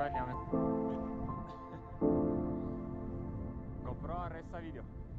parliamo. GoPro arresta video.